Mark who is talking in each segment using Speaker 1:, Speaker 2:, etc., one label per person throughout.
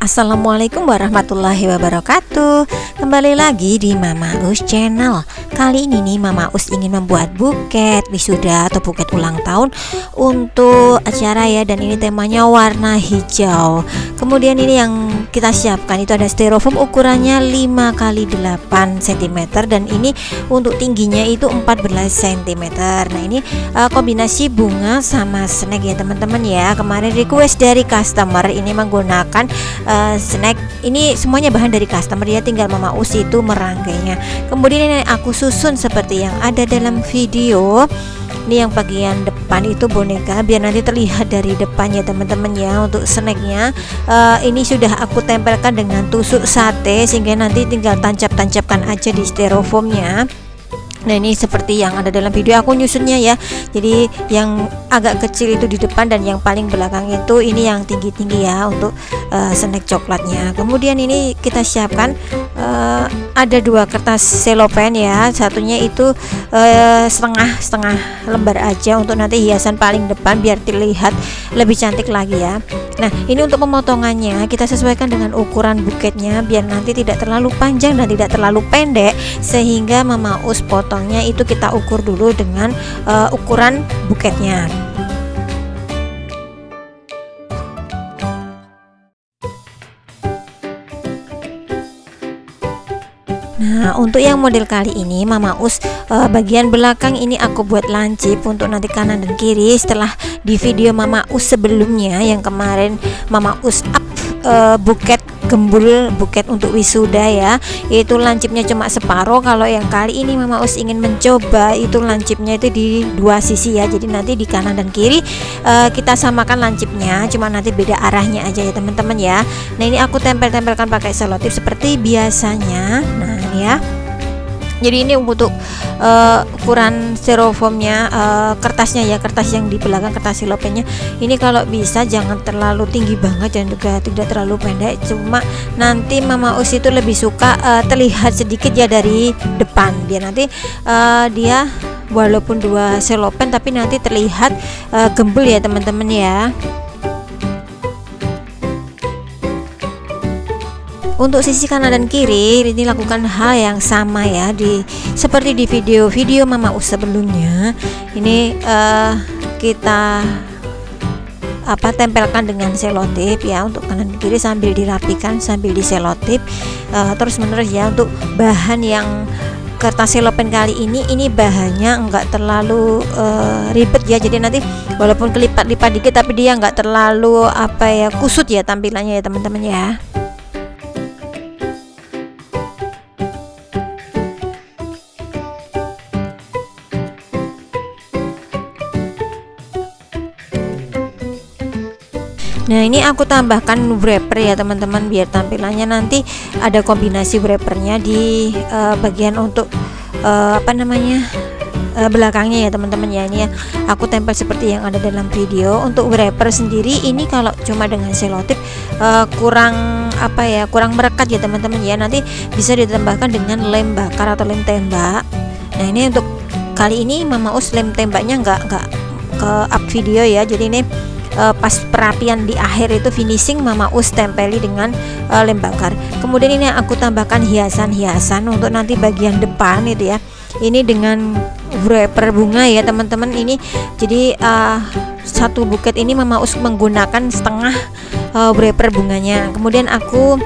Speaker 1: Assalamualaikum warahmatullahi wabarakatuh. Kembali lagi di Mama Us Channel. Kali ini nih Mama Us ingin membuat buket wisuda atau buket ulang tahun Untuk acara ya dan ini temanya warna hijau. Kemudian ini yang kita siapkan itu ada styrofoam ukurannya 5 kali 8 cm Dan ini untuk tingginya itu 14 cm Nah ini uh, kombinasi bunga sama snack ya teman-teman ya. Kemarin request dari customer ini menggunakan uh, snack. Ini semuanya bahan dari customer. Ya tinggal Mama Usi itu merangkainya kemudian ini aku susun seperti yang ada dalam video. Ini yang bagian depan itu boneka. Biar nanti terlihat dari depannya teman-teman ya untuk snacknya. Uh, ini sudah aku tempelkan dengan tusuk sate sehingga nanti tinggal tancap-tancapkan aja di styrofoamnya Nah ini seperti yang ada dalam video aku nyusunnya ya. Jadi yang agak kecil itu di depan dan yang paling belakang itu ini yang tinggi-tinggi ya untuk uh, snack coklatnya. Kemudian ini kita siapkan uh, ada dua kertas selopen ya. Satunya itu uh, setengah setengah lembar aja untuk nanti hiasan paling depan biar terlihat lebih cantik lagi ya. Nah ini untuk pemotongannya. Kita sesuaikan dengan ukuran buketnya biar nanti tidak terlalu panjang dan tidak terlalu pendek Sehingga Mama Us potongnya itu kita ukur dulu dengan uh, ukuran buketnya. Nah, untuk yang model kali ini Mama Us uh, bagian belakang ini aku buat lancip untuk nanti kanan dan kiri. Setelah di video Mama Us sebelumnya yang kemarin Mama Us up uh, buket gembul buket untuk wisuda ya. Itu lancipnya cuma separuh. Kalau yang kali ini Mama Us ingin mencoba itu lancipnya itu di dua sisi ya. Jadi nanti di kanan dan kiri uh, kita samakan lancipnya. Cuma nanti beda arahnya aja ya teman-teman ya. Nah ini aku tempel-tempelkan pakai selotip seperti biasanya. Nah ini ya jadi ini untuk uh, ukuran styrofoamnya uh, kertasnya ya kertas yang di belakang kertas silopennya. Ini kalau bisa jangan terlalu tinggi banget dan juga tidak terlalu pendek. Cuma nanti Mama Us itu lebih suka uh, terlihat sedikit ya dari depan. Dia nanti uh, dia walaupun dua selopen tapi nanti terlihat uh, gembul ya teman-teman ya Untuk sisi kanan dan kiri ini lakukan hal yang sama ya di seperti di video-video Mama Us sebelumnya. Ini uh, kita apa tempelkan dengan selotip ya untuk kanan dan kiri sambil dirapikan sambil diselotip uh, terus menerus ya untuk bahan yang kertas selopen kali ini ini bahannya enggak terlalu uh, ribet ya jadi nanti walaupun kelipat-lipat dikit tapi dia enggak terlalu apa ya kusut ya tampilannya ya teman-teman ya Nah ini aku tambahkan wrapper ya teman-teman biar tampilannya nanti ada kombinasi wrappernya di uh, bagian untuk uh, apa namanya uh, belakangnya ya teman-teman ya. Ini ya aku tempel seperti yang ada dalam video. Untuk wrapper sendiri ini kalau cuma dengan selotip uh, kurang apa ya kurang merekat ya teman-teman ya. Nanti bisa ditambahkan dengan lem bakar atau lem tembak. Nah ini untuk kali ini Mama Us lem tembaknya nggak nggak ke up video ya. Jadi ini uh, pas perapian di akhir itu finishing Mama Us tempeli dengan uh, lem bakar. Kemudian ini aku tambahkan hiasan-hiasan untuk nanti bagian depan itu ya. Ini dengan wrapper bunga ya teman-teman. Ini jadi uh, satu buket ini Mama Us menggunakan setengah uh, wrapper bunganya. Kemudian aku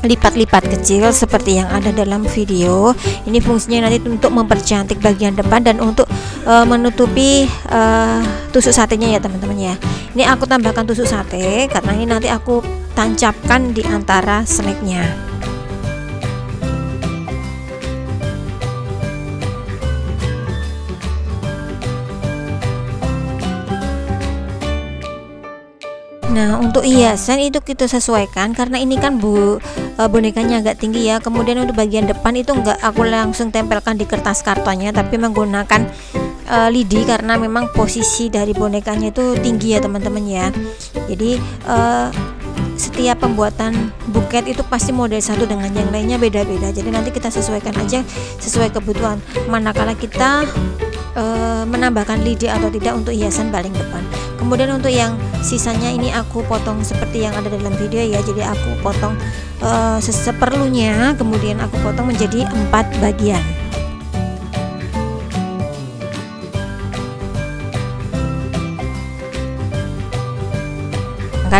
Speaker 1: lipat-lipat kecil seperti yang ada dalam video. Ini fungsinya nanti untuk mempercantik bagian depan dan untuk uh, menutupi uh, tusuk satenya ya teman-teman ya ini aku tambahkan tusuk sate karena ini nanti aku tancapkan di antara snacknya Nah, untuk hiasan itu kita sesuaikan karena ini kan bu uh, bonekanya agak tinggi ya. Kemudian untuk bagian depan itu enggak aku langsung tempelkan di kertas kartonnya tapi menggunakan uh, lidi karena memang posisi dari bonekanya itu tinggi ya teman-teman ya. Jadi uh, setiap pembuatan buket itu pasti model satu dengan yang lainnya beda-beda. Jadi nanti kita sesuaikan aja sesuai kebutuhan. Manakala kita e, menambahkan lidi atau tidak untuk hiasan paling depan kemudian untuk yang sisanya ini aku potong seperti yang ada dalam video ya jadi aku potong uh, seperlunya kemudian aku potong menjadi empat bagian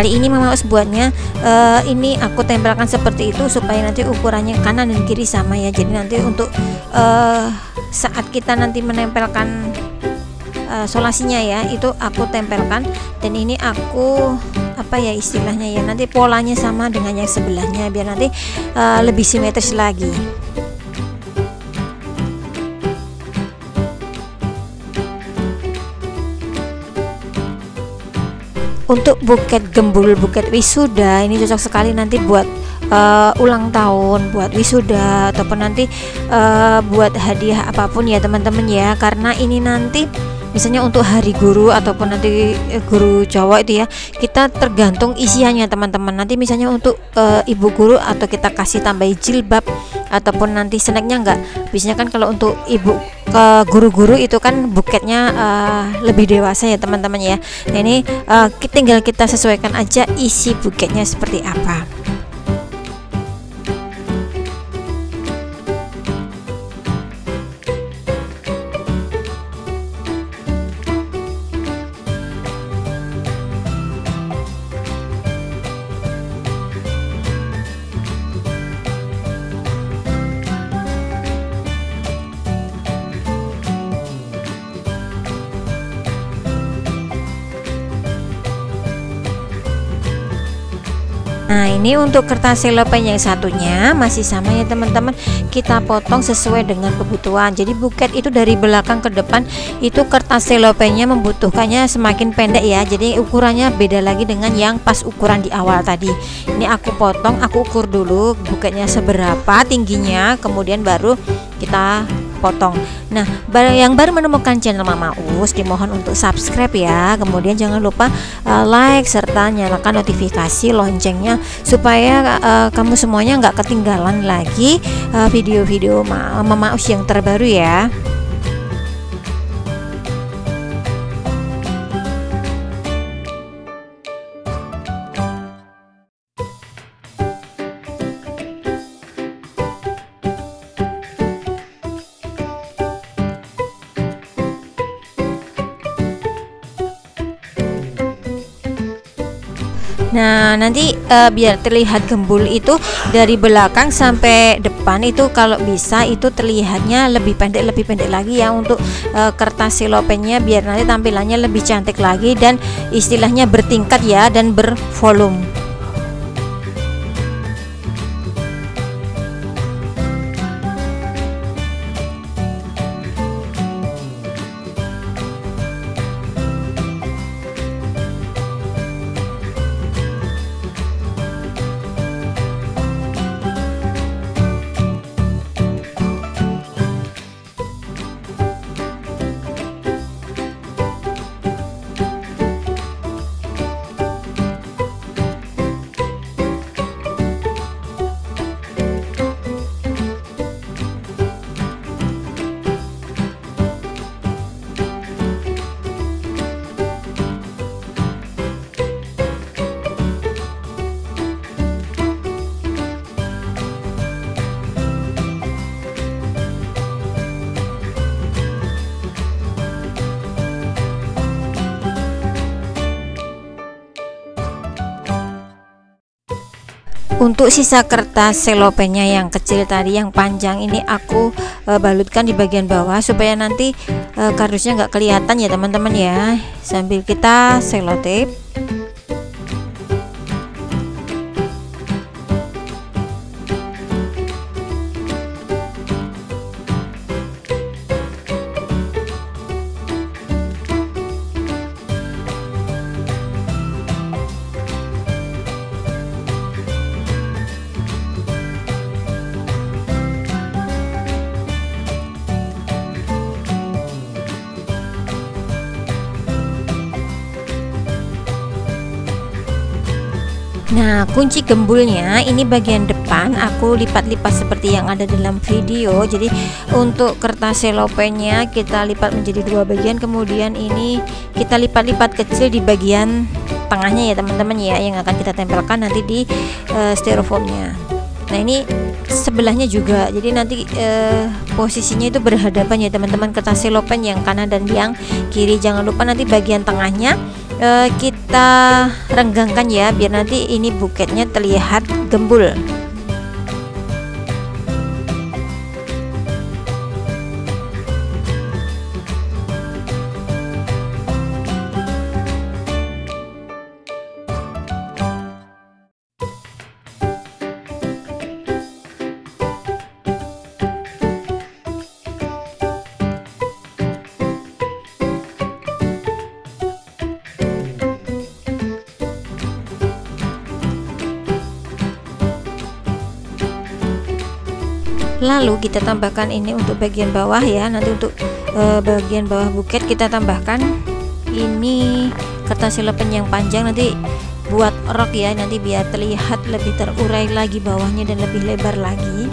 Speaker 1: kali ini mama us buatnya uh, ini aku tempelkan seperti itu supaya nanti ukurannya kanan dan kiri sama ya. Jadi nanti untuk uh, saat kita nanti menempelkan uh, solasinya ya itu aku tempelkan. Dan ini aku apa ya istilahnya ya nanti polanya sama dengan yang sebelahnya biar nanti uh, lebih simetris lagi untuk buket gembul buket wisuda ini cocok sekali nanti buat uh, ulang tahun buat wisuda ataupun nanti uh, buat hadiah apa pun ya teman-teman ya. Karena ini nanti misalnya untuk hari guru ataupun nanti eh, guru cowok itu ya kita tergantung isiannya teman-teman. Nanti misalnya untuk uh, ibu guru atau kita kasih tambah jilbab ataupun nanti snacknya enggak. Biasanya kan kalau untuk ibu ke guru-guru itu kan buketnya uh, lebih dewasa ya teman-teman ya. Nah, ini uh, tinggal kita sesuaikan aja isi buketnya seperti apa Nah ini untuk kertas selopen yang satunya masih sama ya teman-teman. Kita potong sesuai dengan kebutuhan. Jadi buket itu dari belakang ke depan itu kertas selopennya membutuhkannya semakin pendek ya. Jadi ukurannya beda lagi dengan yang pas ukuran di awal tadi. Ini aku potong aku ukur dulu buketnya seberapa tingginya kemudian baru kita potong nah yang baru menemukan channel Mama Us dimohon untuk subscribe ya. Kemudian jangan lupa uh, like serta nyalakan notifikasi loncengnya supaya uh, kamu semuanya nggak ketinggalan lagi uh, video-video uh, Mama Us yang terbaru ya Nah, nanti uh, biar terlihat gembul itu dari belakang sampai depan itu kalau bisa itu terlihatnya lebih pendek lebih pendek lagi ya untuk uh, kertas silopennya biar nanti tampilannya lebih cantik lagi dan istilahnya bertingkat ya dan bervolume. Untuk sisa kertas selopennya yang kecil tadi yang panjang ini aku e, balutkan di bagian bawah supaya nanti e, kardusnya nggak kelihatan ya teman-teman ya. Sambil kita selotip Nah, kunci gembulnya ini bagian depan aku lipat-lipat seperti yang ada dalam video. Jadi untuk kertas selopennya kita lipat menjadi dua bagian, kemudian ini kita lipat-lipat kecil di bagian tengahnya ya teman-teman ya yang akan kita tempelkan nanti di uh, styrofoamnya. Nah, ini sebelahnya juga. Jadi nanti uh, posisinya itu berhadapan ya teman-teman kertas selopen yang kanan dan yang kiri. Jangan lupa nanti bagian tengahnya uh, kita renggangkan ya biar nanti ini buketnya terlihat gembul lalu kita tambahkan ini untuk bagian bawah ya. Nanti untuk e, bagian bawah buket kita tambahkan ini kertas silepen yang panjang. Nanti buat rok ya. Nanti biar terlihat lebih terurai lagi bawahnya dan lebih lebar lagi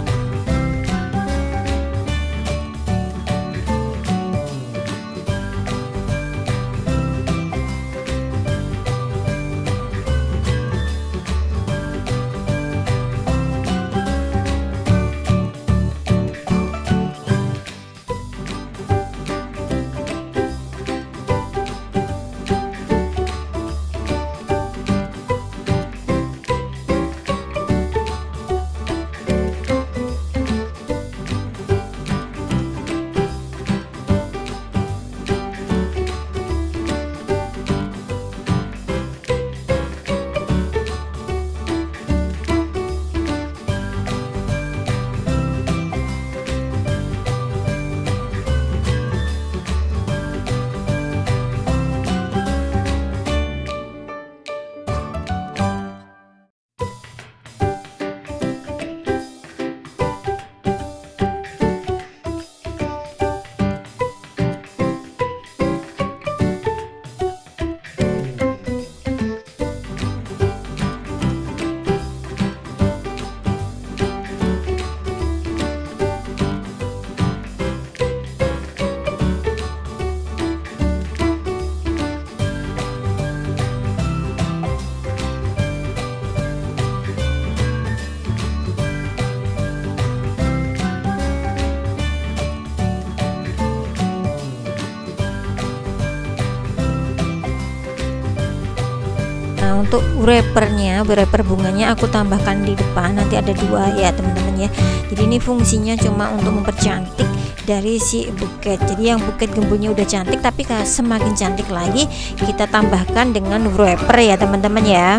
Speaker 1: untuk wrappernya wrapper bunganya aku tambahkan di depan nanti ada dua ya teman-teman ya. Jadi ini fungsinya cuma untuk mempercantik dari si buket. Jadi yang buket gembulnya udah cantik tapi semakin cantik lagi kita tambahkan dengan wrapper ya teman-teman ya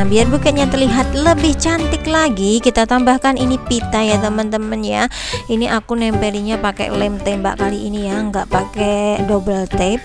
Speaker 1: Nah biar buketnya terlihat lebih cantik lagi kita tambahkan ini pita ya teman-teman ya. Ini aku nempelinya pakai lem tembak kali ini ya nggak pakai double tape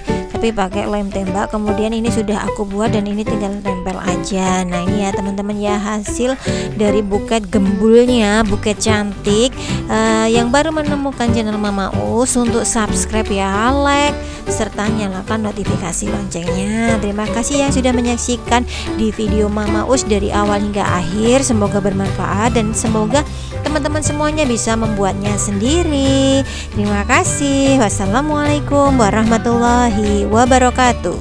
Speaker 1: tapi pakai lem tembak kemudian ini sudah aku buat dan ini tinggal tempel aja. Nah ini ya teman-teman ya hasil dari buket gembulnya buket cantik. Uh, yang baru menemukan channel Mama Us untuk subscribe ya like serta nyalakan notifikasi loncengnya. Terima kasih yang sudah menyaksikan di video Mama Us dari awal hingga akhir. Semoga bermanfaat dan semoga teman-teman semuanya bisa membuatnya sendiri. Terima kasih. Wassalamualaikum warahmatullahi wabarakatuh